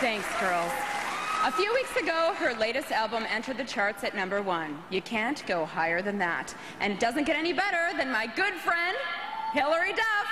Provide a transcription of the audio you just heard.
Thanks, girls. A few weeks ago, her latest album entered the charts at number one. You can't go higher than that. And it doesn't get any better than my good friend, Hilary Duff.